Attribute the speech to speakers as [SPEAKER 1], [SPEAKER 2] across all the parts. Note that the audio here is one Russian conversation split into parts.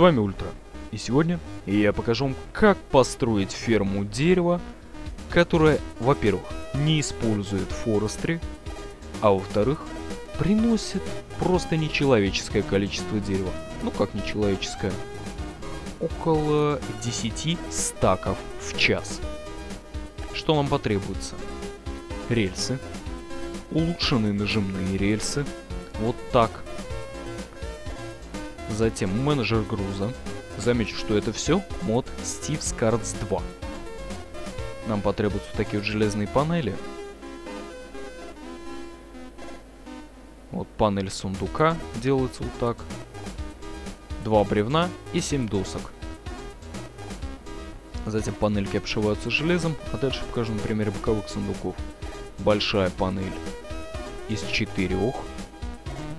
[SPEAKER 1] вами Ультра. И сегодня я покажу вам, как построить ферму дерева, которая, во-первых, не использует форестри, а во-вторых, приносит просто нечеловеческое количество дерева. Ну как нечеловеческое? Около 10 стаков в час. Что нам потребуется? Рельсы, улучшенные нажимные рельсы, вот так. Затем менеджер груза. Замечу, что это все мод Steve's Cards 2. Нам потребуются такие вот железные панели. Вот панель сундука делается вот так. Два бревна и 7 досок. Затем панельки обшиваются железом, а дальше покажу на примере боковых сундуков. Большая панель из четырех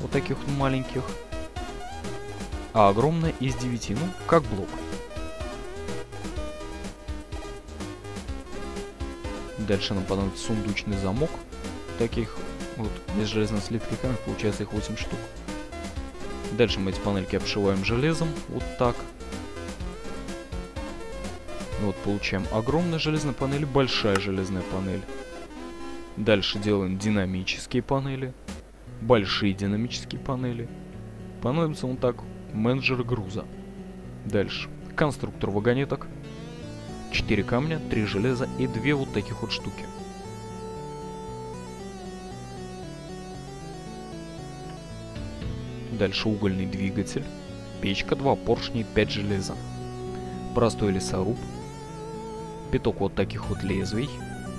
[SPEAKER 1] вот таких маленьких, а огромная из 9, ну, как блок. Дальше нам понадобится сундучный замок, таких вот из железной слитки камер, получается их 8 штук. Дальше мы эти панельки обшиваем железом, вот так. Вот получаем огромная железная панель, большая железная панель. Дальше делаем динамические панели большие динамические панели. Понадобится он так менеджер груза. Дальше. Конструктор вагонеток. 4 камня, 3 железа и 2 вот таких вот штуки. Дальше угольный двигатель. Печка, 2 поршня и 5 железа. Простой лесоруб. Пяток вот таких вот лезвий.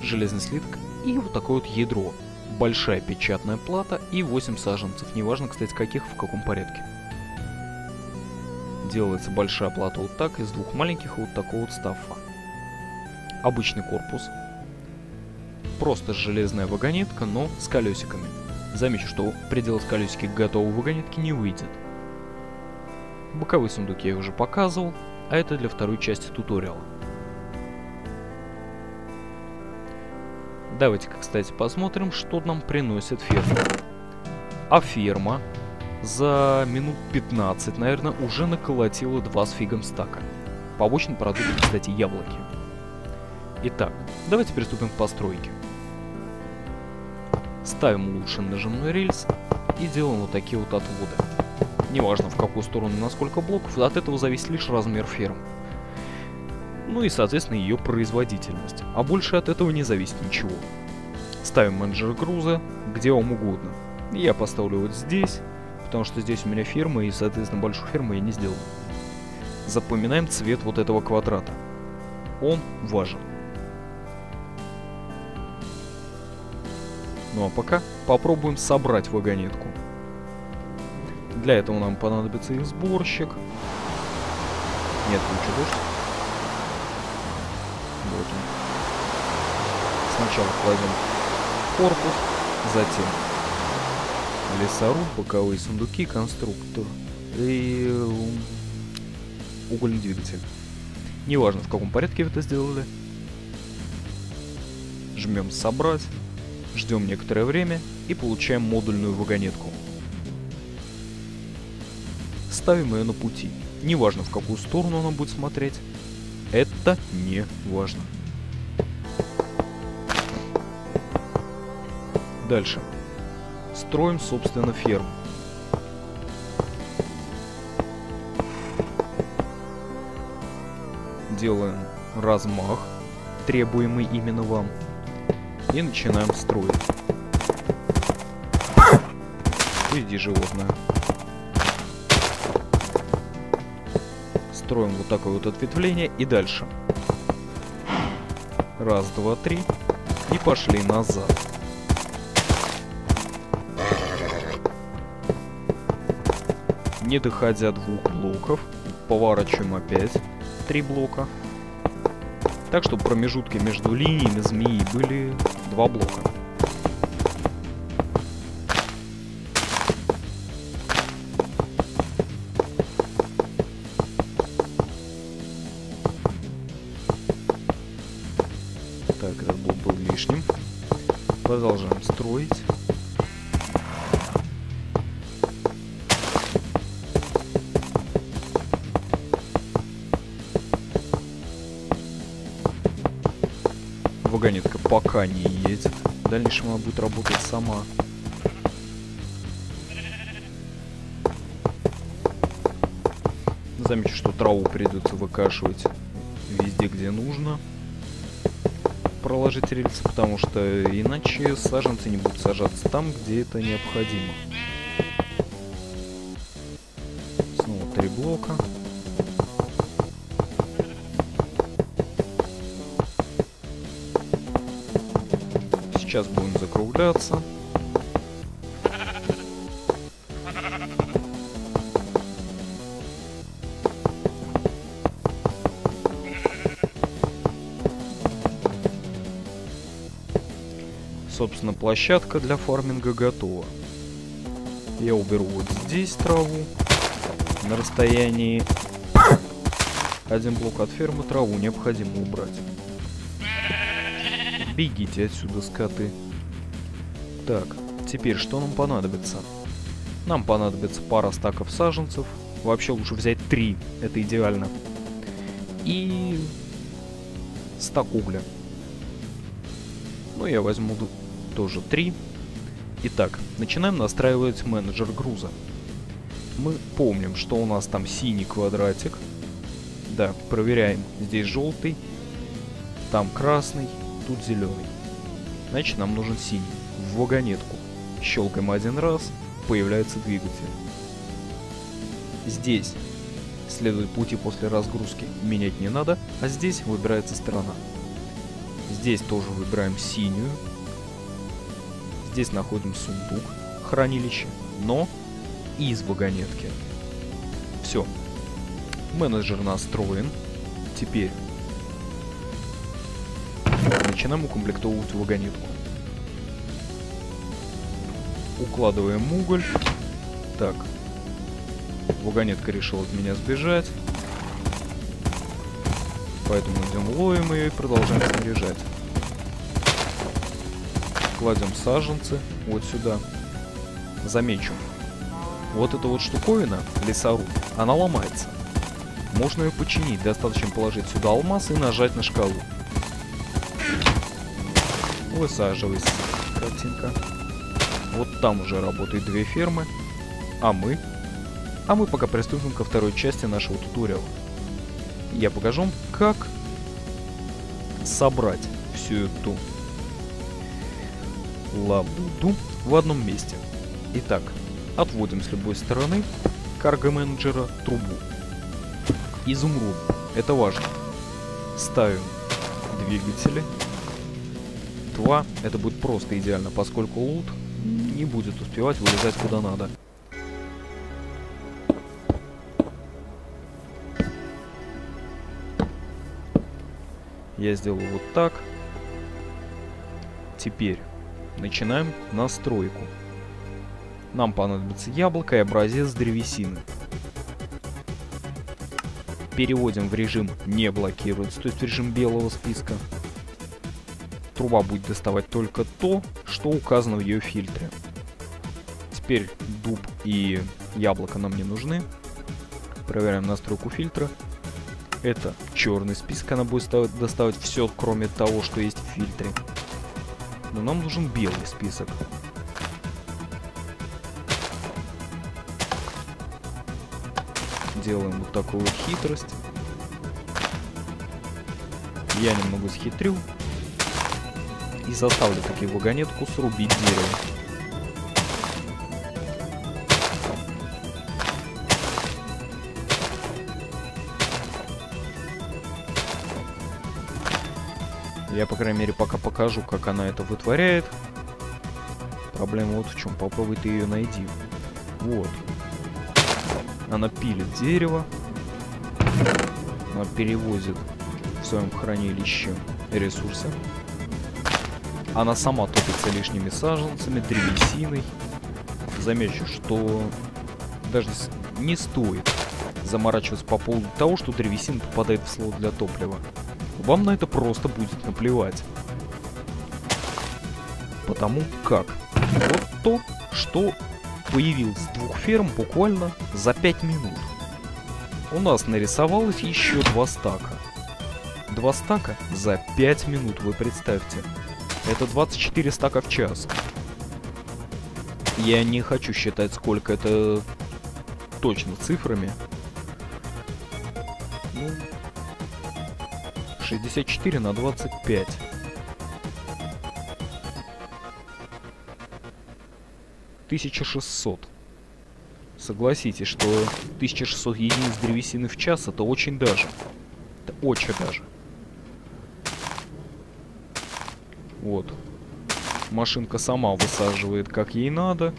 [SPEAKER 1] Железный слиток и вот такое вот ядро большая печатная плата и 8 саженцев, неважно, кстати, каких, в каком порядке. Делается большая плата вот так, из двух маленьких вот такого вот стаффа. Обычный корпус. Просто железная вагонетка, но с колесиками. Замечу, что приделать колесики к готовой вагонетке не выйдет. Боковые сундуки я уже показывал, а это для второй части туториала. Давайте-ка, кстати, посмотрим, что нам приносит ферма. А ферма за минут 15, наверное, уже наколотила два с фигом стака. Побочный продукт, кстати, яблоки. Итак, давайте приступим к постройке. Ставим улучшенный нажимной рельс и делаем вот такие вот отводы. Неважно в какую сторону и на сколько блоков, от этого зависит лишь размер ферм ну и, соответственно, ее производительность. А больше от этого не зависит ничего. Ставим менеджер груза где вам угодно. Я поставлю вот здесь, потому что здесь у меня ферма, и, соответственно, большую ферму я не сделал. Запоминаем цвет вот этого квадрата. Он важен. Ну а пока попробуем собрать вагонетку. Для этого нам понадобится и сборщик. Нет, лучше дождь. Вот он. Сначала кладем корпус, затем лесоруб, боковые сундуки, конструктор и угольный двигатель. Неважно, в каком порядке вы это сделали. Жмем «Собрать», ждем некоторое время и получаем модульную вагонетку. Ставим ее на пути. Неважно, в какую сторону она будет смотреть. Это не важно. Дальше. Строим, собственно, ферму. Делаем размах, требуемый именно вам. И начинаем строить. Иди, животное. строим вот такое вот ответвление и дальше. Раз, два, три. И пошли назад. Не доходя двух блоков, поворачиваем опять три блока. Так, чтобы промежутки между линиями змеи были два блока. Продолжаем строить. Пока не едет. В дальнейшем она будет работать сама. Замечу, что траву придется выкашивать везде, где нужно. Проложить рельсы, потому что иначе саженцы не будут сажаться там, где это необходимо. Снова три блока. Сейчас будем закругляться. Собственно, площадка для фарминга готова. Я уберу вот здесь траву. На расстоянии один блок от фермы траву необходимо убрать. Бегите отсюда, скоты. Так, теперь что нам понадобится? Нам понадобится пара стаков саженцев. Вообще лучше взять три, это идеально. И стак угля. Ну, я возьму тоже три. Итак, начинаем настраивать менеджер груза. Мы помним, что у нас там синий квадратик. Да, проверяем. Здесь желтый, там красный, тут зеленый. Значит, нам нужен синий. В вагонетку. Щелкаем один раз, появляется двигатель. Здесь следует пути после разгрузки менять не надо, а здесь выбирается сторона. Здесь тоже выбираем синюю. Здесь находим сундук, хранилище, но из вагонетки. Все. Менеджер настроен. Теперь начинаем укомплектовывать вагонетку. Укладываем уголь. Так. Вагонетка решила от меня сбежать. Поэтому идем ловим ее и продолжаем снаряжать. Кладем саженцы вот сюда. Замечу. Вот эта вот штуковина, лесоруб, она ломается. Можно ее починить, достаточно положить сюда алмаз и нажать на шкалу. Высаживайся, картинка. Вот там уже работают две фермы. А мы? А мы пока приступим ко второй части нашего туториала. Я покажу вам, как собрать всю эту лабуду в одном месте. Итак, отводим с любой стороны карго-менеджера трубу. Изумруд. Это важно. Ставим двигатели. Два. Это будет просто идеально, поскольку лут не будет успевать вылезать куда надо. Я сделаю вот так. Теперь начинаем настройку. Нам понадобится яблоко и образец древесины. Переводим в режим «Не блокируется», то есть в режим белого списка. Труба будет доставать только то, что указано в ее фильтре. Теперь дуб и яблоко нам не нужны. Проверяем настройку фильтра. Это черный список, она будет доставать все, кроме того, что есть в фильтре. Но нам нужен белый список. Делаем вот такую вот хитрость. Я немного схитрю. И заставлю таки вагонетку срубить дерево. Я, по крайней мере, пока покажу, как она это вытворяет. Проблема вот в чем. Попробуй ты ее найди. Вот. Она пилит дерево. Она перевозит в своем хранилище ресурсы. Она сама топится лишними саженцами, древесиной. Замечу, что даже не стоит заморачиваться по поводу того, что древесина попадает в слот для топлива. Вам на это просто будет наплевать. Потому как вот то, что появилось двух ферм буквально за 5 минут. У нас нарисовалось еще два стака. два стака за 5 минут, вы представьте. Это 24 стака в час. Я не хочу считать, сколько это точно цифрами. Ну, 64 на 25. Тысяча шестьсот. Согласитесь, что 1600 единиц древесины в час это очень даже. Это очень даже. Вот. Машинка сама высаживает, как ей надо.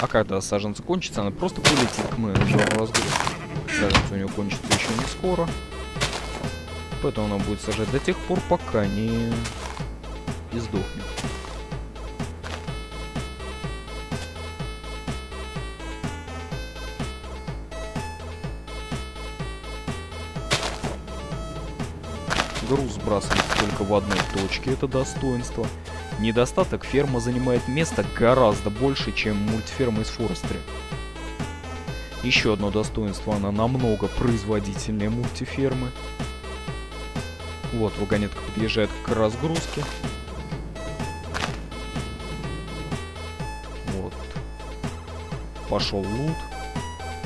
[SPEAKER 1] А когда саженцы кончится, она просто полетит к менеджеру разгрузки. Саженцы у нее кончится еще не скоро. Поэтому она будет сажать до тех пор, пока не издохнет. Груз сбрасывается только в одной точке, это достоинство. Недостаток ферма занимает место гораздо больше, чем мультферма из Форестри. Еще одно достоинство, она намного производительнее мультифермы. Вот, вагонетка подъезжает к разгрузке. Вот. Пошел лут.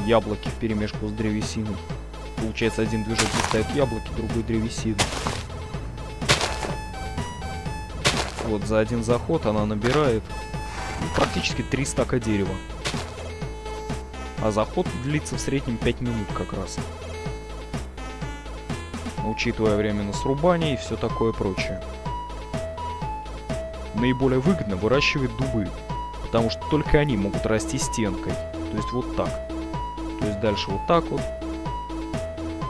[SPEAKER 1] Яблоки в перемешку с древесиной. Получается, один движок ставит яблоки, другой древесину. Вот за один заход она набирает практически 3 стака дерева. А заход длится в среднем 5 минут как раз. Учитывая время на срубание и все такое прочее. Наиболее выгодно выращивать дубы, потому что только они могут расти стенкой. То есть вот так. То есть дальше вот так вот.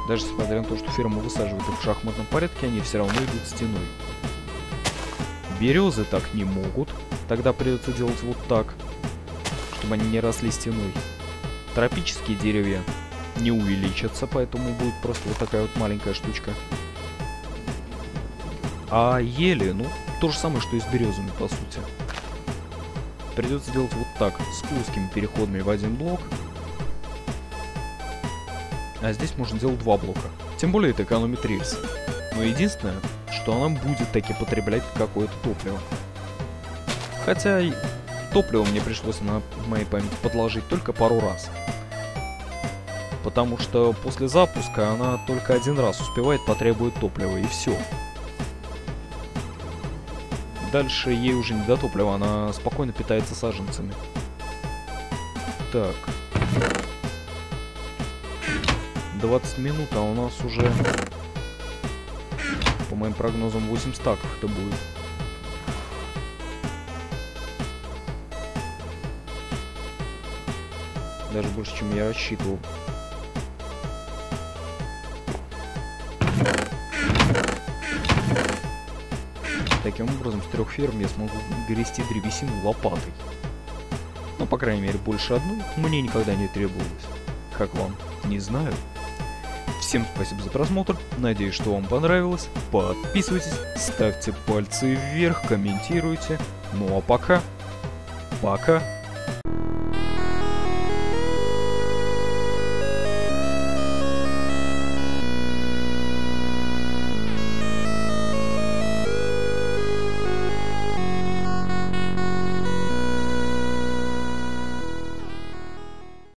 [SPEAKER 1] Даже несмотря на то, что ферма высаживает их в шахматном порядке, они все равно идут стеной. Березы так не могут. Тогда придется делать вот так, чтобы они не росли стеной. Тропические деревья не увеличатся, поэтому будет просто вот такая вот маленькая штучка. А ели, ну, то же самое, что и с березами, по сути. Придется делать вот так, с узкими переходами в один блок. А здесь можно делать два блока. Тем более это экономит рельсы. Но единственное, что она будет таки потреблять какое-то топливо. Хотя топливо мне пришлось на моей памяти подложить только пару раз. Потому что после запуска она только один раз успевает потребовать топлива и все. Дальше ей уже не до топлива, она спокойно питается саженцами. Так. 20 минут, а у нас уже моим прогнозам 8 стаков это будет. Даже больше, чем я рассчитывал. Таким образом, с трех ферм я смогу грести древесину лопатой. Ну, по крайней мере, больше одной мне никогда не требовалось. Как вам? Не знаю. Всем спасибо за просмотр, надеюсь, что вам понравилось. Подписывайтесь, ставьте пальцы вверх, комментируйте. Ну а пока, пока.